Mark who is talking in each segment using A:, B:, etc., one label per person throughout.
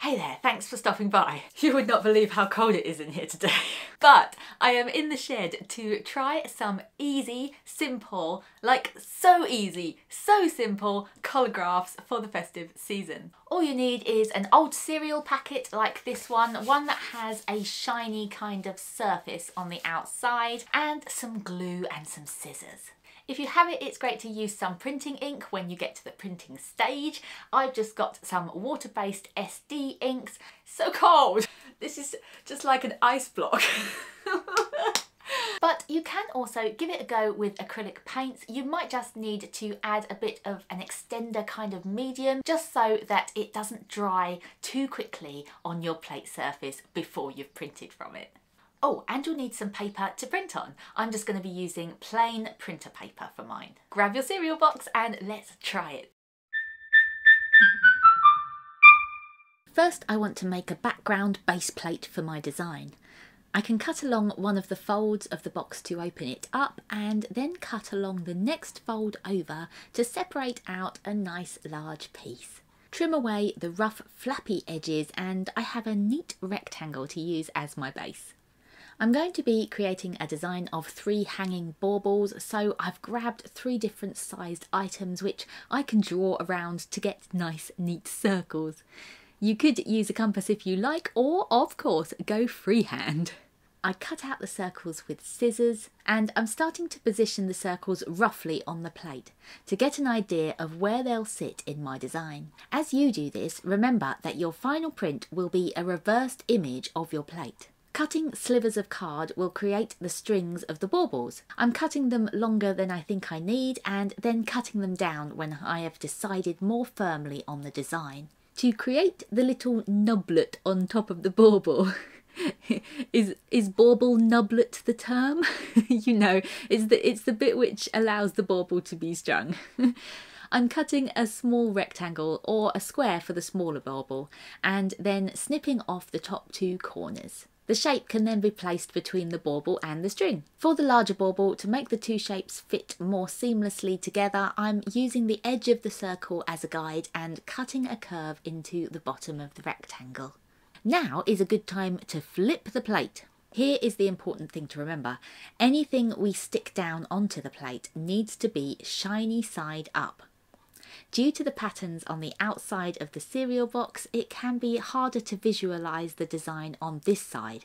A: Hey there, thanks for stopping by. You would not believe how cold it is in here today. But I am in the shed to try some easy, simple, like so easy, so simple collagraphs for the festive season. All you need is an old cereal packet like this one, one that has a shiny kind of surface on the outside, and some glue and some scissors. If you have it, it's great to use some printing ink when you get to the printing stage. I've just got some water-based Essdee inks. So cold! This is just like an ice block. But you can also give it a go with acrylic paints. You might just need to add a bit of an extender kind of medium just so that it doesn't dry too quickly on your plate surface before you've printed from it. Oh, and you'll need some paper to print on. I'm just going to be using plain printer paper for mine. Grab your cereal box and let's try it. First, I want to make a background base plate for my design. I can cut along one of the folds of the box to open it up and then cut along the next fold over to separate out a nice large piece. Trim away the rough flappy edges and I have a neat rectangle to use as my base. I'm going to be creating a design of three hanging baubles, so I've grabbed three different sized items which I can draw around to get nice neat circles. You could use a compass if you like, or of course go freehand. I cut out the circles with scissors and I'm starting to position the circles roughly on the plate to get an idea of where they'll sit in my design. As you do this, remember that your final print will be a reversed image of your plate. Cutting slivers of card will create the strings of the baubles. I'm cutting them longer than I think I need and then cutting them down when I have decided more firmly on the design. To create the little nublet on top of the bauble, is is bauble nublet the term? you know, it's the it's the bit which allows the bauble to be strung. I'm cutting a small rectangle or a square for the smaller bauble and then snipping off the top two corners. The shape can then be placed between the bauble and the string. For the larger bauble, to make the two shapes fit more seamlessly together, I'm using the edge of the circle as a guide and cutting a curve into the bottom of the rectangle. Now is a good time to flip the plate. Here is the important thing to remember. Anything we stick down onto the plate needs to be shiny side up. Due to the patterns on the outside of the cereal box, it can be harder to visualise the design on this side,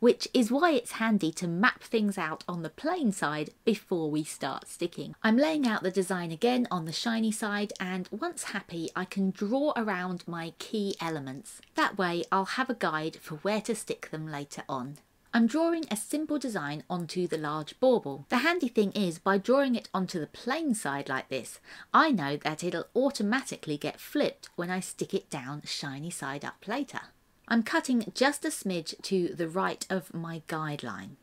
A: which is why it's handy to map things out on the plain side before we start sticking. I'm laying out the design again on the shiny side and once happy I can draw around my key elements. That way I'll have a guide for where to stick them later on. I'm drawing a simple design onto the large bauble. The handy thing is by drawing it onto the plain side like this, I know that it'll automatically get flipped when I stick it down shiny side up later. I'm cutting just a smidge to the right of my guideline.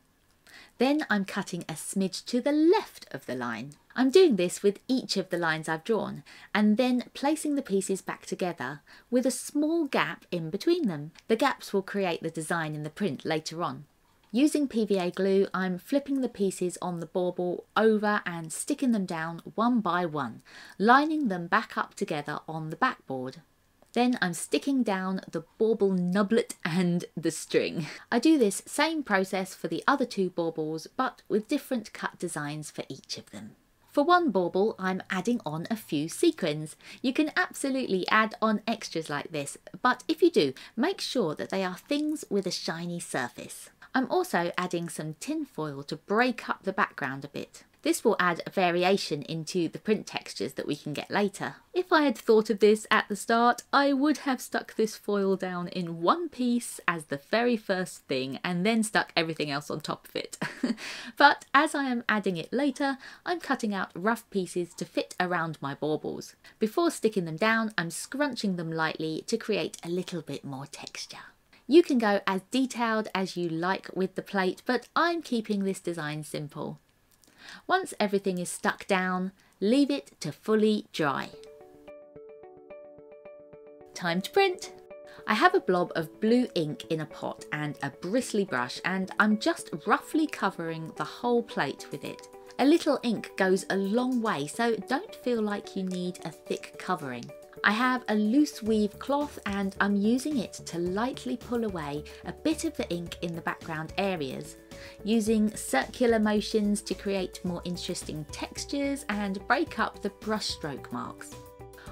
A: Then I'm cutting a smidge to the left of the line. I'm doing this with each of the lines I've drawn and then placing the pieces back together with a small gap in between them. The gaps will create the design in the print later on. Using PVA glue, I'm flipping the pieces on the bauble over and sticking them down one by one, lining them back up together on the backboard. Then I'm sticking down the bauble nublet and the string. I do this same process for the other two baubles, but with different cut designs for each of them. For one bauble, I'm adding on a few sequins. You can absolutely add on extras like this, but if you do, make sure that they are things with a shiny surface. I'm also adding some tin foil to break up the background a bit. This will add a variation into the print textures that we can get later. If I had thought of this at the start, I would have stuck this foil down in one piece as the very first thing and then stuck everything else on top of it. but as I am adding it later, I'm cutting out rough pieces to fit around my baubles. Before sticking them down, I'm scrunching them lightly to create a little bit more texture. You can go as detailed as you like with the plate, but I'm keeping this design simple. Once everything is stuck down, leave it to fully dry. Time to print! I have a blob of blue ink in a pot and a bristly brush and I'm just roughly covering the whole plate with it. A little ink goes a long way so don't feel like you need a thick covering. I have a loose weave cloth and I'm using it to lightly pull away a bit of the ink in the background areas, using circular motions to create more interesting textures and break up the brushstroke marks.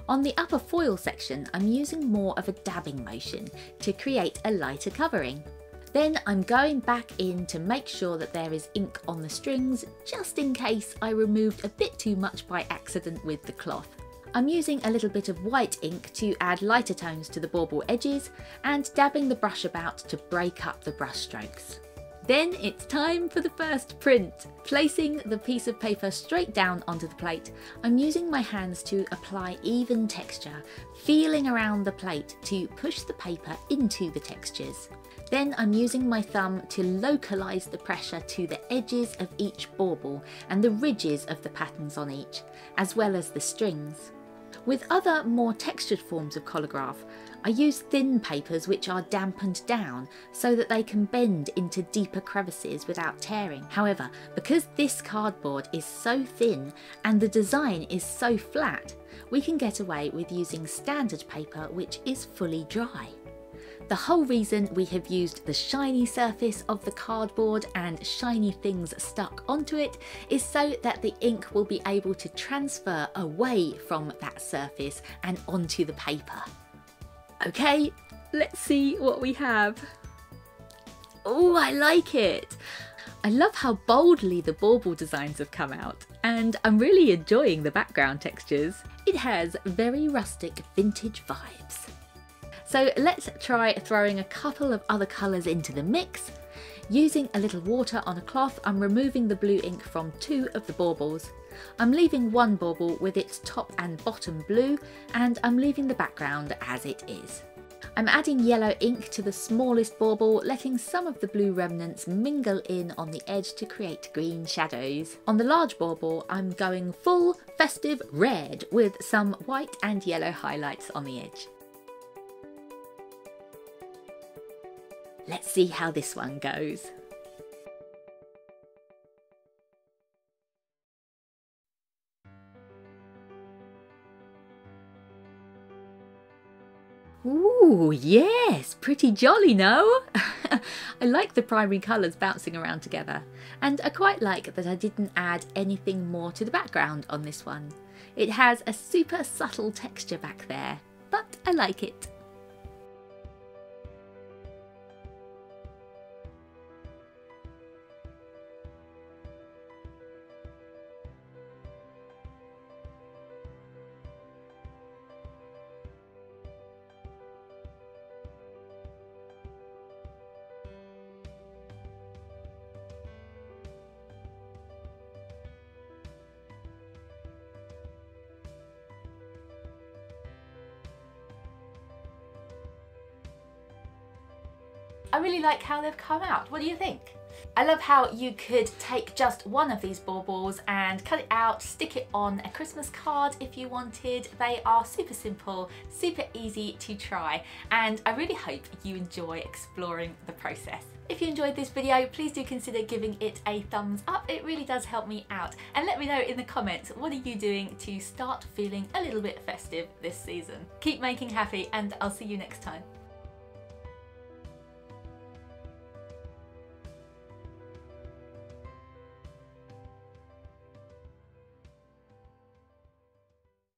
A: On the upper foil section, I'm using more of a dabbing motion to create a lighter covering. Then I'm going back in to make sure that there is ink on the strings, just in case I removed a bit too much by accident with the cloth. I'm using a little bit of white ink to add lighter tones to the bauble edges and dabbing the brush about to break up the brush strokes. Then it's time for the first print. Placing the piece of paper straight down onto the plate, I'm using my hands to apply even texture, feeling around the plate to push the paper into the textures. Then I'm using my thumb to localise the pressure to the edges of each bauble and the ridges of the patterns on each, as well as the strings. With other more textured forms of collagraph, I use thin papers which are dampened down so that they can bend into deeper crevices without tearing. However, because this cardboard is so thin and the design is so flat, we can get away with using standard paper which is fully dry. The whole reason we have used the shiny surface of the cardboard and shiny things stuck onto it is so that the ink will be able to transfer away from that surface and onto the paper. Okay, let's see what we have. Oh, I like it! I love how boldly the bauble designs have come out, and I'm really enjoying the background textures. It has very rustic vintage vibes. So let's try throwing a couple of other colours into the mix. Using a little water on a cloth, I'm removing the blue ink from two of the baubles. I'm leaving one bauble with its top and bottom blue, and I'm leaving the background as it is. I'm adding yellow ink to the smallest bauble, letting some of the blue remnants mingle in on the edge to create green shadows. On the large bauble, I'm going full festive red with some white and yellow highlights on the edge. Let's see how this one goes. Ooh, yes, pretty jolly, no? I like the primary colours bouncing around together, and I quite like that I didn't add anything more to the background on this one. It has a super subtle texture back there, but I like it. I really like how they've come out. What do you think? I love how you could take just one of these baubles and cut it out, stick it on a Christmas card if you wanted. They are super simple, super easy to try, and I really hope you enjoy exploring the process. If you enjoyed this video, please do consider giving it a thumbs up. It really does help me out. And let me know in the comments, what are you doing to start feeling a little bit festive this season? Keep making happy and I'll see you next time.